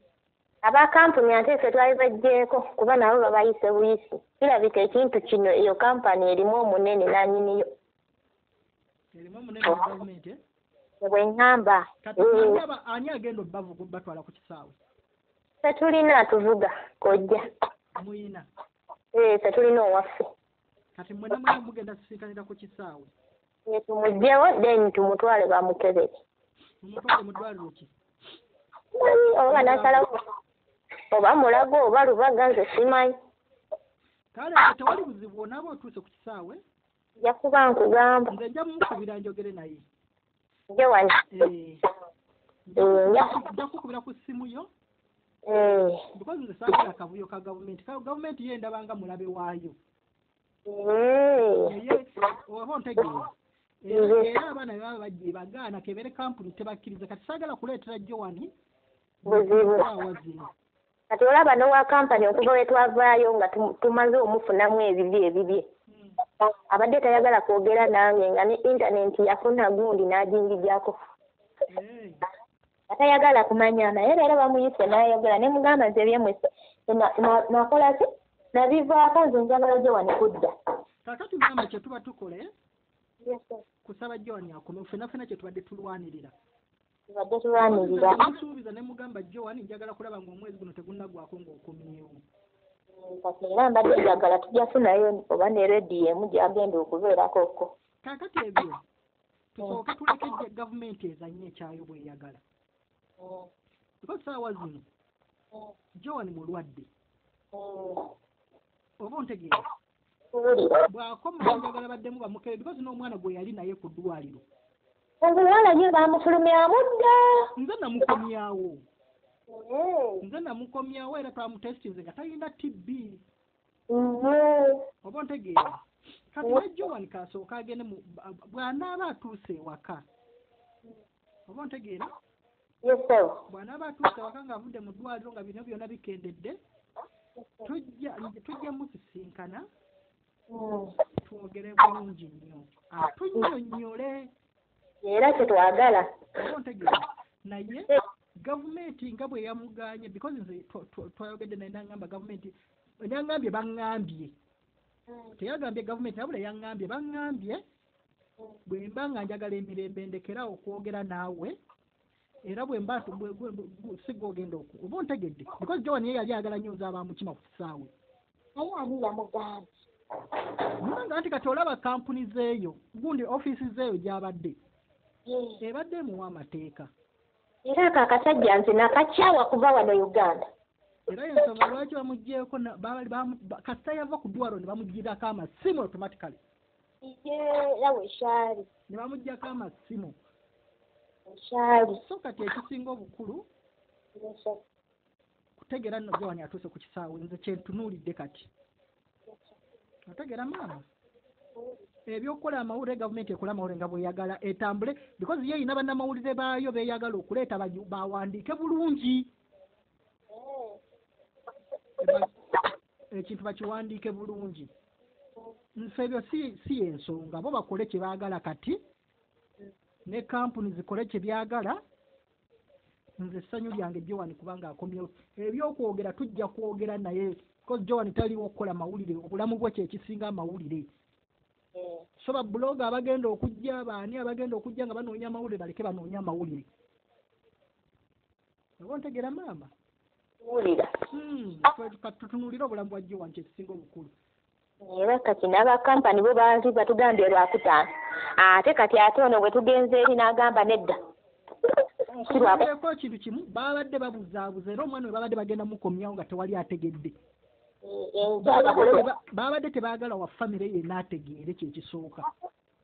aba kampuni ate ffe twali baggyeko kuba nabo babayise buyisi kirabika ekintu kino eyo kampani erimu omunene nanyiniyo erimu omunene mu gavumenti eh? bwe ŋŋamba kati ani agenda obbavu batwala ku kisaawe? ffe tulina atuvuga kojja. Muyina. Eh, ffe tulina owaffe. Kati mwena mwena mugenda kusiikanira ku kisaawe? Ye tumuggyewo then tumutwale bamukebere. Mumutwale mu ddwaliro ki oba nasalawo oba mulago oba lubaga nze simanyi. Kale tewali buzibu onaaba otuuse ku kisaawe? Nja kuba nkugamba. Nze nja mumukubira njogere naye. Nje wano Eh, Eh, nja kukubira ku ssimu yo? Eh, because nze saagala akavuyo ka gavumenti. Ka- gavumenti ye ndabanga mulabe waayo. Oba ontegeera era abaana baba bajje bagaana kebere kampuni tebakkiriza. Kati saagala kuleetera joani buzibu. awa zino kati olaba n'owa kampani okuva we twavaayo nga tum- tumaze omufunamu ebibye ebibye abadde tayagala kwogera nange nga ne intaneti yafuna gundi n'agingijjako Eh, nga tayagala kumanya naye leero bamuyise n'ayogera ne mugamba nti ebyemwe nakola ki? Nabivaako nze njagala gye wano kudda. Kakati mugamba kye tuba tukole kusaba joani akome ffena ffena kye tubadde tulwanirira tubadde tulwanirira musuubiza ne mugamba joani njagala kulaba ng'omwezi guno tegunnagwako ng'okomyewo kati era mbadde njagala tujja funayo oba ne rediyo emu gyagenda okubeerakoko kaakati ebyo tusooke tuleke gye gavumenti ezanye ekyayo bweyagala. Because saawa zino. Joani mulwadde. Oba ontegeera? Bw'akoma njagala baddemu bamukebe because n'omwana gwe yali naye ku ddwaliro omuwala ye bamufulumyamu dda nze namukomyawo. Nze namukomyawo era twamutesitinze nga talina tb oba ontegeera? Kati ne joani kasooka agende mu bw'anaaba atuuse ewaka. Oba ontegeera? Bw'anaaba atuuse ewaka ng'avudde mu ddwaliro nga bino byonna bikendedde tujja tujja musisinkana. Twogere bulungi nnyo. Atunnyonnyole era kyetwagala oba ontegeera naye gavumenti nga bwe yamuganye because nze twa- twa- twayogedde naye nagamba gavumenti nagambye baŋŋambye teyagambye gavumenti nabula yaŋŋambye baŋŋambye bwe mba nga njagala emirembe ndekera okwogera naawe era bwe mba sigga ogenda oba ontegedde because joan ye yali ayagala nnyo nze abamukima ku kisaawe. Naye ani yamugambye? Nga nti kati olaba kampuni zeeyo gundi ofiisi zeeyo gy'abadde ebadde emuwa amateeka. Era ako akasajja nze nakakyawa kuva wano uganda. Era yensonga lwaki bamuggyeko na- baali bamu- ba- kasita yava ku ddwaliro ne bamugirako amasimu automatically. Era wekyali ne bamuggyako amasimu. Wekyali so kati ekisinga obukulu kutegeera nno joani atuuse ku kisaawe nze kyentunuulidde kati. Otegeera maama ebyokukola amawulire gavumenti ekola amawulire nga bweyagala etambule because ye erina bannamawulire baayo beeyagala okuleeta bawandiike bulungi. Ekintu bakiwandiike bulungi. Nfe ebyo si yensonga bo bakole kye baagala kati ne kampuni zikole kye byagala nze essanyu lyange joani kubanga akomyewo. Ebyokwogera tujja kwogera naye because joani taliwo okukola mawulire obulamu bwe kyekisinga amawulire so babuloga abagenda okujja baani abagenda okujja nga banoonya amawulire baleke banoonya amawulire. Oba ntegeera maama? Wulira Hmm, katutunuulire obulamu bwa joani kyekisinga obukulu era kati n'abakampani bo baali batugambye lwakutaano ate kati ate ono bwe tugenze eri n'agamba nedda. Okuteeko ekintu kimu babadde babuzaabuza era omwana we babadde bagenda mukomyawo nga tewali ategedde babadde tebaagala wa famire yenna ategeere kyekisooka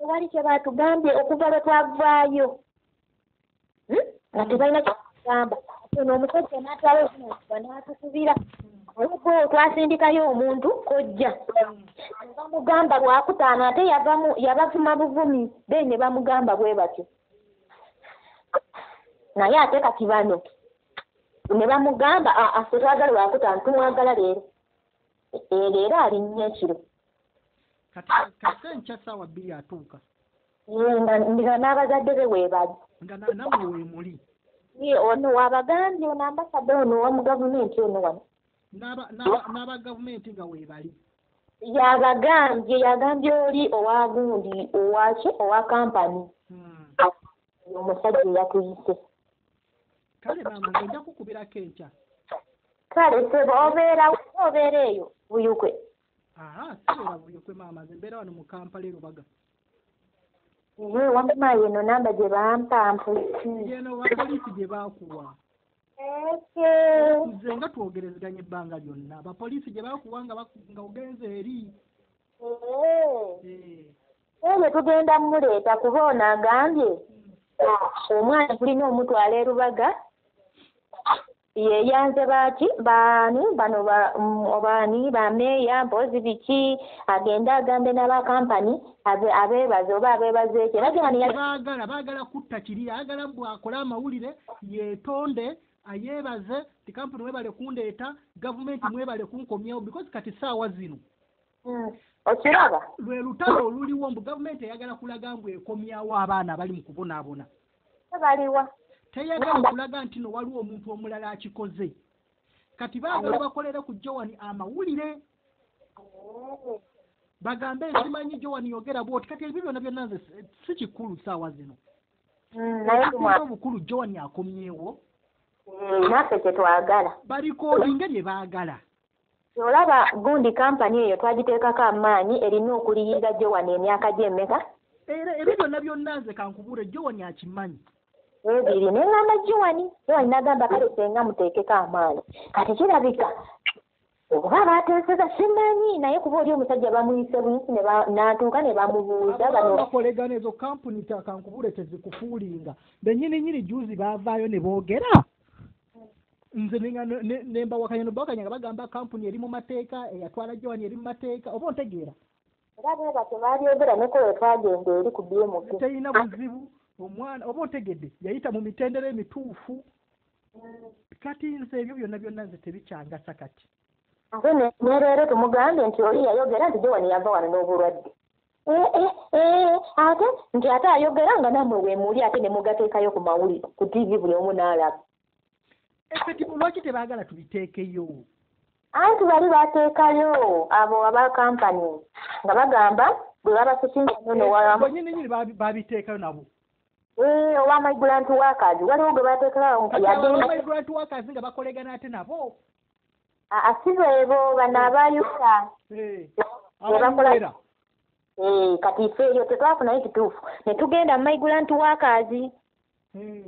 tewali kye batugambye okuva lwe twavaayo. Hmm? nga tebalina kyatugamba ono omusajja n'atwala obunakuba n'atukubira olwo twasindikayo omuntu kojja. Bamugamba lwakutaano ate yabavuma buvumi then ne bamugamba bwe batyo. Naye ate kati bano ne bamugamba aa tetwagala lwakutaano tumwagala leero Eh, leero alinnya ekiro kati kati enkya saawa bbiri atuuka Eh, nga n'abazadde be weebali nga na- nammwe weemuli ono wabagambye ono ambasada ono wa mu gavumenti ono wano n'aba- gavumenti nga weebali yabagambye yagambye oli owa gundi owaki owa kampani Hmm. omusajja eyatuyise kale maama nze nja kukubirako enkya kale seba obeerawo obeera eyo buyukwe aa sibeera buyokwe maama nze mbeera wano mu kampala e rubaga ye wamumaayi eno namba gye bampa mpusi yeno bapoliisi gye baakuwa. Nze nga twogerezeganya ebbanga lyonna. Abapoliisi gye baakuwa nga ogenze eri. Eyo tugenda mmuleeta kuba ono agambye omwana tulina omutwala e rubaga yeyanze baki baani bano ba- mm, baani bameeya mpozi biki agende agambe n'abakampani abe- abeebaze oba abeebaze ekyo. Era gani yali baagala baagala kutta kiri ayagala bw'akole amawulire yeetonde ayeebaze ti kampuni mwebale kundeeta gavumenti mwebale kunkomyawo because kati saawa zino. Mm. okiraba. Lwe lutalo oluliwo mbu gavumenti eyagala kulaga mbu ekomyawo abaana abali mu kubonaabona. Tebaliwa teyagala kulaga nti no waliwo omuntu omulala akikoze. Kati baagala bakolere ku jowani amawulire. Bagambe nsimanyi jowani yogera bwoti kati ebyo byonna byonna nze si- kikulu saawa zino. Mm, tumwa- obukulu jowani akomyewo. Mm, naffe kyetwagala balikodinga bye baagala. Olaba gundi kampani eyo twagiteekako amaanyi erina okuliyirira wano emyaka gye emmeka era ebyo byonna byonna nze kankubuule jowani akimanyi ebiri neŋŋamba giwani giwani n'agamba kale senga muteekeko amaanyi. Kati kirabika oba baateeseza simanyi naye kuba oli omusajja bamuyise buyisi ne n'atuuka ne bamubuuza bakolegana ezo kampuni kankubuule tezikufuulinga. Benyini nyini juzi baavaayo ne boogera. Nze ne- ne- nembawakanya nobawakanya nga bagamba kampuni eri mu mateeka eyatwala jowani eri mu mateeka oba ontegeera? Era bwe batyo baabyogera ne kwe twagenda eri ku bmk teyina buzibu omwana oba otegedde yayita mu mitendera emituufu. Kati nze ebyo byonna byonna nze tebikyangasa kati. Ate ne leero tumugambye nti oli yayogera nti giwani yava wano n'obulwadde. Eh, eh, eh, ate nti ate ayogera nga nammwe weemuli ate ne mugateekayo ku mawulire ku tivi buli omu n'alaba. Ekati lwaki tebaagala tubiteekeyo? Anti bali bateekayo abo aba kampani nga bagamba bwe babasusinga nono bonyini nyini babiteekayo nabo owa migrant workers. Waliwo gwe bateekayo yagenda migrant workers nga bakolegana ate nabo. Asibe ebo bano abayuka Eh, bakola- abaluwera Eh, kati ife eryo tetwafunayo kituufu. Ne tugenda mu migrant workers. Eh,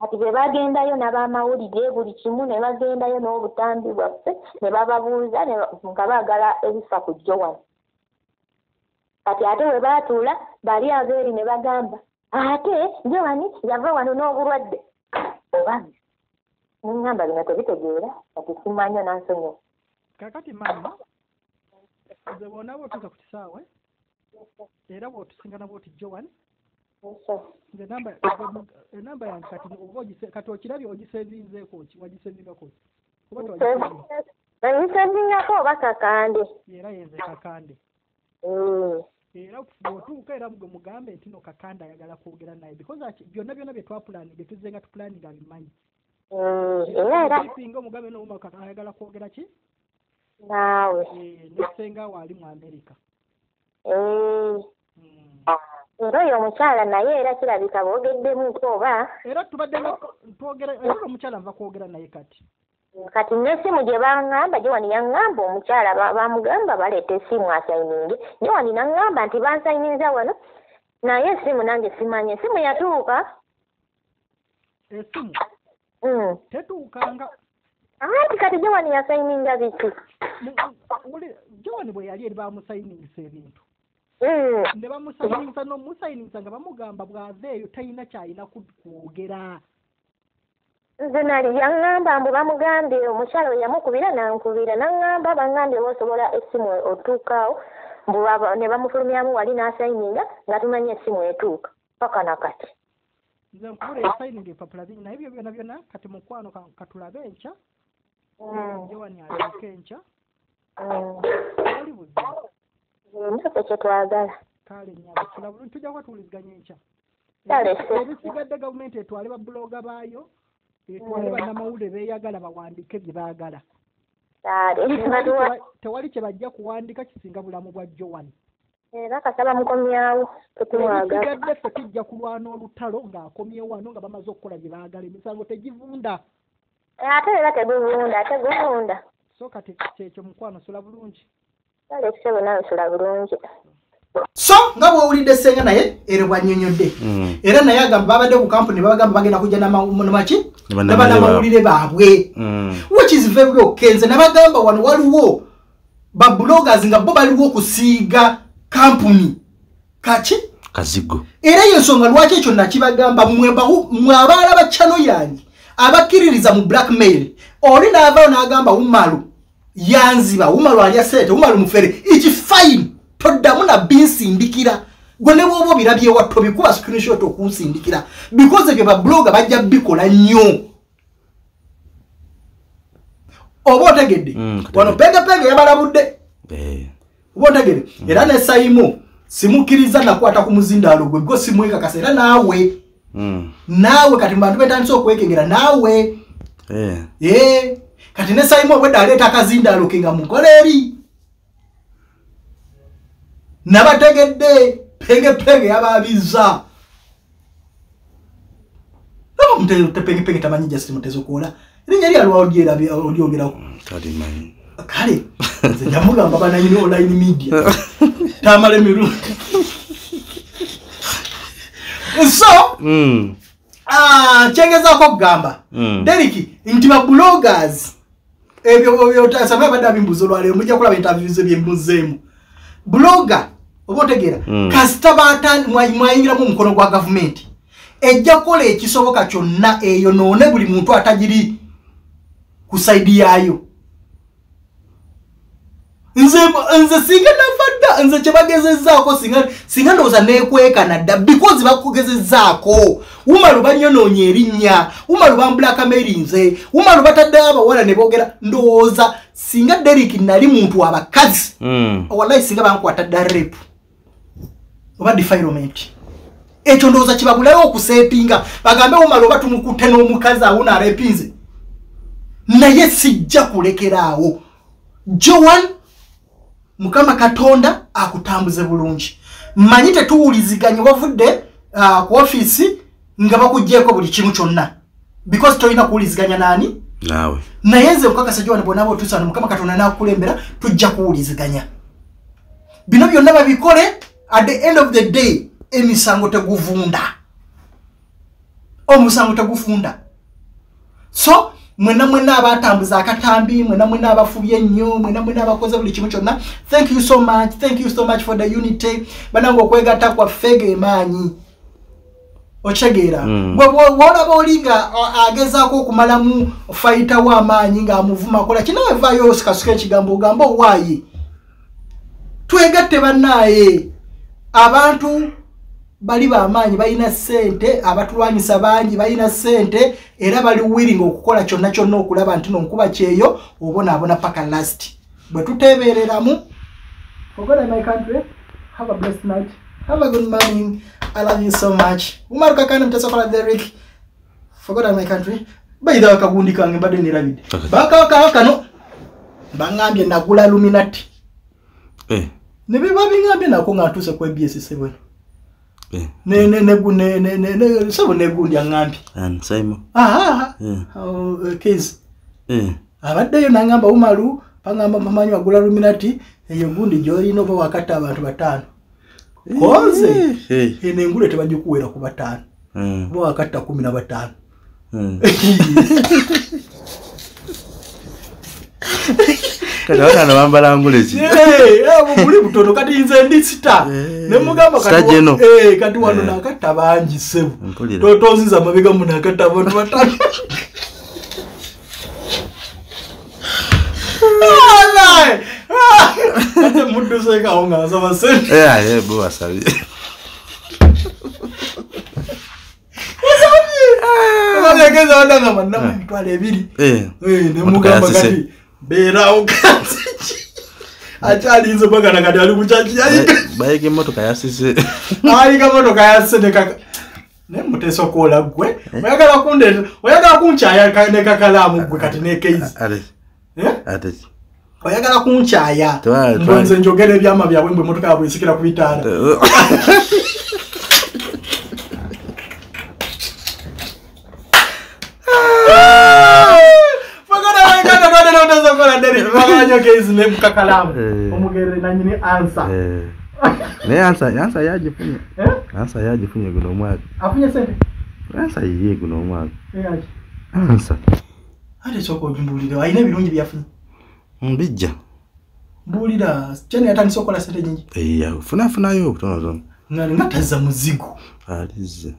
kati bwe bagendayo n'abamawulire buli kimu ne bagendayo n'obutambi bwaffe ne bababuuza nga baagala ebifa ku jjo wano. Kati ate we baatuula bali abeeri ne bagamba ate jowani yava wano n'obulwadde. Oba neŋŋamba bino tebitegeera kati simanyo nansonyiwa. Kakati maama nze bwona bwotuuka ku kisaawe era bwotusingana bwoti jowan nze namba enamba yange kati oba kati okirabye ogisevinzeeko ki? Wagisevingako ki? Ebisevinyako oba kakande? Era yenze kakande. Eh, era bw'otuuka era gwe mugambe nti no kakande ayagala kwogera naye because byonna byonna bye twapulani bye tuzze nga eh, era era singa omugambe nouma ayagala kwogera ki? Naawe. Eh, ne senga waali mu america. Eh, Mm. era oyo omukyala naye era kirabika boogeddemuko oba era tubadde nga twogera era omukyala nva kwogera naye kati kati n'essimu gye baŋŋamba gyewani yaŋŋamba omukyala ba- bamugamba baleeta essimu asayininge gyewani naŋŋamba nti bansayiniza wano naye essimu nange simanye essimu yatuuka? Esimu Mm. tetuukanga. Anti kati gyewani yasayininga biki? Jowani bwe yali eri bamusayiningisa ebintu. Mm. ne bamusayiningisa n'omusayiningisa nga bamugamba bw'ava eyo talina kyalina ku- kwogera nze nali yaŋŋamba mbu bamugambye omukyala we yamukubira nankubira naŋŋamba baŋŋambye bosobola essimu otuukaawo mbu ne bamufulumyamu wali n'asayininga nga tumanye essimu etuuka paka nakati nze nkubula esayininga empapula bingi naye ebyo byona byona kati mukwano ka- katulabe enkya Mm. jowani alabika enkya. Mm. oli budde nakyo kye twagala. Kale nyabo tulabulu tujja kuba tuwuliziganya enkya ebisigadde gavumenti etwale babuloga baayo etwale bannamawulire beeyagala bawandiike bye baagala. Tewali kye bajja kuwandika kisinga bulamu bwa jowani bakasaba mukomyawo tetumwagala ffe tujja kulwana olutalo ng'akomyewo wano nga bamaze okukola bye baagala emisango tegivunda. Ate era teguvunda ate guvunda so kati kyekyo mukwano sula bulungi. Kale kisebo nawe sula bulungi so nga bwowulidde senga naye ere bwannyonnyodde. Mm. era naye agamba babadde ku kampuni babagamba bagenda kujja nama- namaki nabannamawulire baabwe. Mm. which is very okay nze nabagamba wano waliwo babloggers nga bo baliwo okusiiga kampuni. Kaki? Kazigo. Era eyo ensonga lwaki ekyo nakibagamba? Mmwe abaala ba chano yange abakkiririza mu blackmail oli naavaayo n'agamba umalu yanziba umalu alya sente umalu mufere iki fine toddamu nabinsindikira gwe ne bwoba obirabyewa tobikuba screenshot okunsindikira. Because ebyo babloga bajja bikola nnyo. Oba otegedde? Mm, wano pengepenge yabalabudde. Eh. oba otegere era ne sayimu simukkiriza nakwata ku muzindaalo gwe gwe simwekakasa. Era naawe. Mm. naawe kati mu bantu betandise okwekengera naawe. Eh. ee kati ne sayimu obwedde aleeta akazindaalo ke nga mukola eri nabategedde pengepenge yabaabiza pengepenge tamanyi jasiti muteze okwola erinnya lyalwa olyogerako Talimanyi. kale nze nyamugamba bananyini online media. Tamala emirundi so Mm. ah, kyengezaako okugamba. Mm. deriki nti babloggers ebyo samwe abadde abimbuza olwaleero mujja kulaba interviews byembuzeemu blogger oba otegeera? Mm. kasita mwayingiramu omukono gwa gavumenti ejja kukola ekisoboka kyonna eyonoone buli muntu atagiri ku saidi yaayo nze nze singa nafa dda nze kyebagezezaako singa singa ndowooza neekweka nadda because bakugezezaako umalu banyonoonya erinnya umalu bambulakameri nze umalu bataddewo abawala ne boogera ndowooza singa derik nali muntu abakazi Mm. wallahi singa bankwata dda rep oba defilement. Ekyo ndowooza kibabulayo okuseepinga bagambe umalu oba tumukutte n'omukazi awo naarepinze naye sijja kulekeraawo joan mukama katonda akutambuze bulungi. Mmanyi tetuwuliziganye wavudde uh, ku ofiisi nga bakugjeeko buli kimu kyonna. Because tolina kuwuliziganya naani? Naawe. naye nze nkakasa joan bwonaba otuusa wano mukama katonda nakulembera tujja kuwuliziganya. Bino byonna babikole at the end of the day emisango teguvunda omusango tegufunda. So mwena mwena abatambuza akatambi mwena mwena abafubye ennyo mwena mwena abakoze buli kimu kyonna. Thank you so much thank you so much for the unity. Banange okwegatta kwaffe gemaanyi okitegeera Mm. Bwe- bwolaba oli nga a- agezaako okumalamu fayitawo amaanyi ng'amuvuma akola kinawe vaayo sikasuka ekigambo ogamba owaaye. Twegatte bannaaye abantu bali bamaanyi balina ssente abatulwanyisa bangi balina ssente era bali willing okukola kyonna kyonna okulaba nti nonkuba kyeyo obonaabona paka last bwe tuteebereramu Forgotten my country. Have a blessed night. Have a good morning. I love you so much. Umaru kakana mtesokola Derek. Forgotten my country. Baida wakagundi kange mbadde nirabidde. Okay. Bakawakawa kano baŋŋambye nagula luminati Eh. ne be babiŋŋambye nako nga ntuuse ku abs sebweno sebo negundi aŋŋambye Eh. Eh, Keezi. Eh. abaddeyo nangamba umalu bagamba bamanyi wagula luminati eyo gundi gyolina oba wakatta abantu bataano koze Eh. eno engule tebagikuwera ku bataano Mm. oba wakatta kumi na bataano Mm. kati abataano bambala ngule ki eh, muli butono kati nze ndi sita. Nemugamba kati wano nakatta bangi sebu Mpulira. To- tonziza mabega mu nakatta abantu bataano Wallahi. Ate muddusekawo nga nsaba sente. Aye, bo basabye. Bagegeza wadanga bannamu emitwalo ebiri. Motoka nemugamba yasise. kati beerawo kati akyalinze bagana kati ali mukyaki bayiga emmotoka yasise ayika motoka yasse nekaka naye muteesa okwola gwe oyagala kundeeta oyagala kunkyaya ka- ne kakalaamu gwe kati nekeizi Eh? oyagala kunkyaya mbwe nze njogera ebyama byabwe mbwe emotoka yabwe esikira ku bitaala baganaekatakatenaotezakola nemukakalamu Eh. omugere nanyini ansa Eh. naye ansa ansa yagifunye Eh? ansa yagifunye guno omwaka afunye sente ansa yiye guno omwaka eyaki ansa ate ekyoka ogimbuulire alina ebirungi byafunye. Mbijja. Mbuulira kyene yatandise okukola sente nyingi eya funafunayo obutonotono. Nga nga tazza muzigo. Alize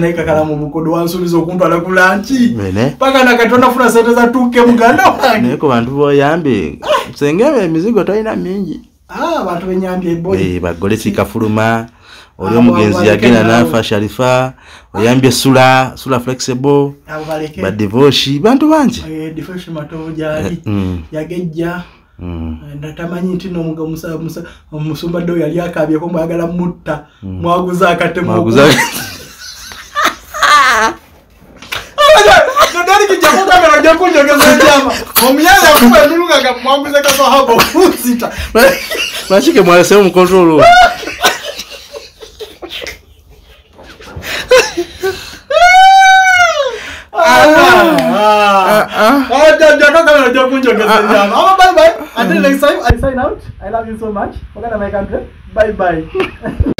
naye kakala mu bukodo wansuubiza okuntwala ku lanki paka nakatona funa sente zatuuke muganda wange. Ku bantu boyambye senga emizigo tolina mingi. Ah, abantu benyambye eboyi Eh, bagole kikafuluma oli Abo omugenzi yagenda nafa sharifa. Oyambye sula sula flexible. Badivoshi bantu bangi Eh, difeshi matovu gyali Mm, yagejja. Mm. ndatamanyi nti nomuga musa- musa- omusumba ddewo yali akabyeko mwagala mutta. Mwaguza akatemu Mwaguza- nodalikijakukamera jakunjogeza enjama omuyala kuba emilungaga mwaguze kasahaba okusita lwaki mwalesewo mukontrolo jakakamera jakunjogeza enjama ama bye bye. Until next time i sign out. I love you so much. Ogana my country bye bye